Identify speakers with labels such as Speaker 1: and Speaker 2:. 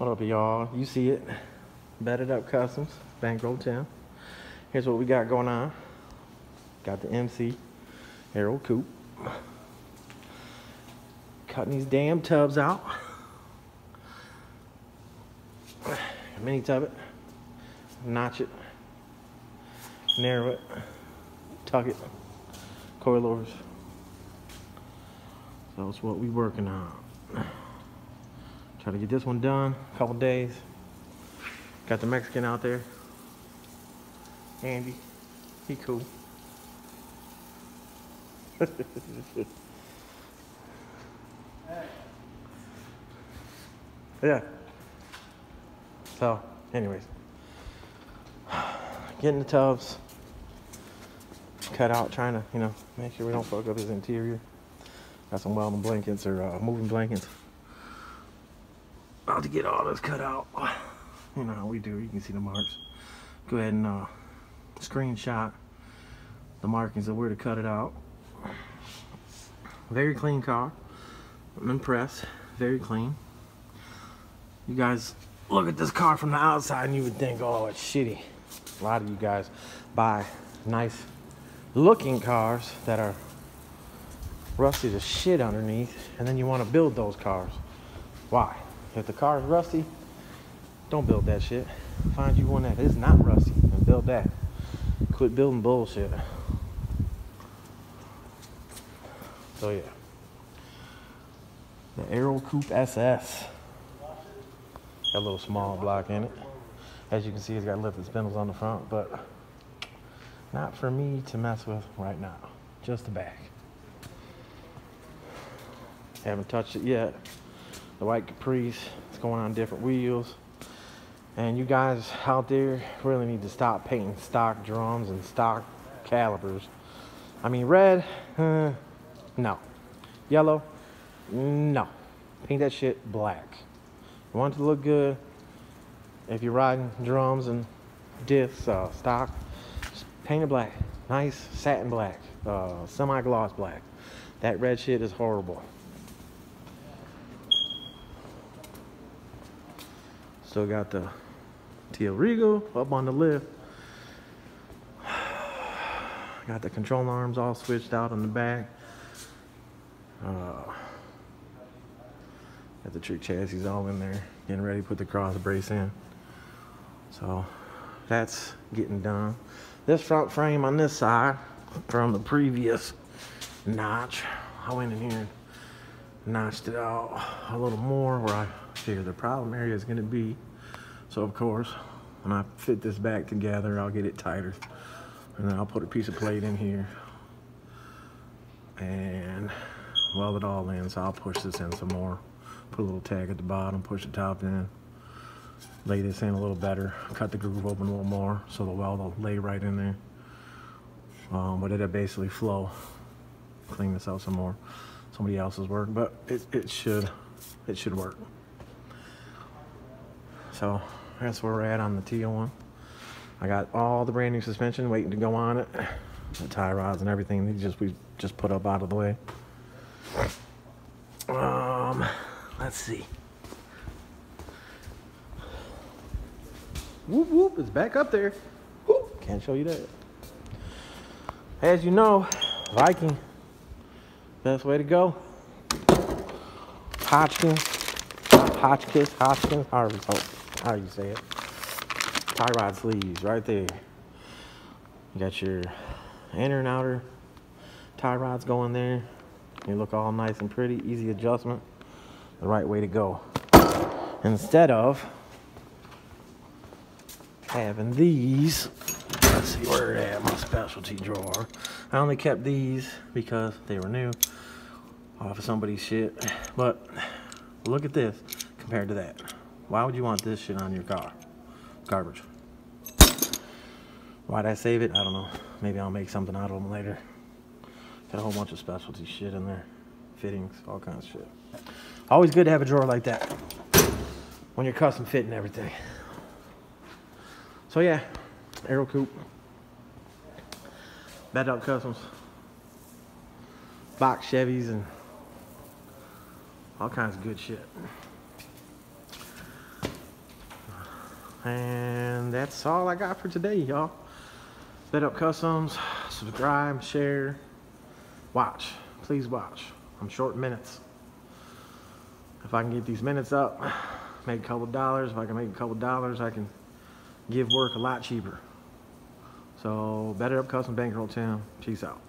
Speaker 1: What up, y'all? You see it. Bet It Up Kustoms, Bankroll Tim. Here's what we got going on. Got the MC Aero Coupe. Cutting these damn tubs out. Mini tub it. Notch it. Narrow it. Tuck it. Coilovers. That's what we working on. Try to get this one done. A couple days. Got the Mexican out there. Andy. He cool. yeah. So, anyways. Getting the tubs cut out, trying to, you know, make sure we don't fuck up his interior. Got some welding blankets or uh, moving blankets. To get all this cut out. You know how we do, you can see the marks. Go ahead and uh, screenshot the markings of where to cut it out. Very clean car. I'm impressed. Very clean. You guys look at this car from the outside and you would think, oh, it's shitty. A lot of you guys buy nice looking cars that are rusty to shit underneath and then you want to build those cars. Why? If the car is rusty, don't build that shit. Find you one that is not rusty and build that. Quit building bullshit. So yeah. The Aero Coupe SS. Got a little small block in it. As you can see, it's got lifted spindles on the front, but not for me to mess with right now. Just the back. Haven't touched it yet. The white Caprice, it's going on different wheels. And you guys out there really need to stop painting stock drums and stock calipers. I mean, red, uh, no. Yellow, no. Paint that shit black. You want it to look good. If you're riding drums and discs, uh, stock, just paint it black. Nice satin black, uh, semi-gloss black. That red shit is horrible. Still got the Regal up on the lift. Got the control arms all switched out on the back. Uh, got the trick chassis all in there. Getting ready to put the cross brace in. So that's getting done. This front frame on this side from the previous notch. I went in here notched it out a little more where I figure the problem area is gonna be. So of course, when I fit this back together, I'll get it tighter. And then I'll put a piece of plate in here and weld it all in. So I'll push this in some more. Put a little tag at the bottom, push the top in. Lay this in a little better. Cut the groove open a little more so the weld will lay right in there. Um, but it'll basically flow. Clean this out some more. Somebody else's work, but it, it should it should work. So that's where we're at on the Teal one. I got all the brand new suspension waiting to go on it. The tie rods and everything, they just we just put up out of the way. Um, let's see. Whoop whoop, it's back up there. Whoop, can't show you that. As you know, Viking, best way to go. Hotchkins, Hotchkiss, Hotchkins, however you, how you say it. Tie rod sleeves right there. You got your inner and outer tie rods going there. You look all nice and pretty, easy adjustment. The right way to go. Instead of having these, let's see where they're at, my specialty drawer. I only kept these because they were new off of somebody's shit. But look at this compared to that. Why would you want this shit on your car? Garbage. Why'd I save it? I don't know. Maybe I'll make something out of them later. Got a whole bunch of specialty shit in there. Fittings, all kinds of shit. Always good to have a drawer like that when you're custom fitting everything. So yeah, Aero Coupe. Bad Dog Customs. Box Chevys and all kinds of good shit. And that's all I got for today, y'all. Bet up customs, subscribe, share, watch. Please watch. I'm short minutes. If I can get these minutes up, make a couple dollars. If I can make a couple dollars, I can give work a lot cheaper. So, better up custom bankroll town. Peace out.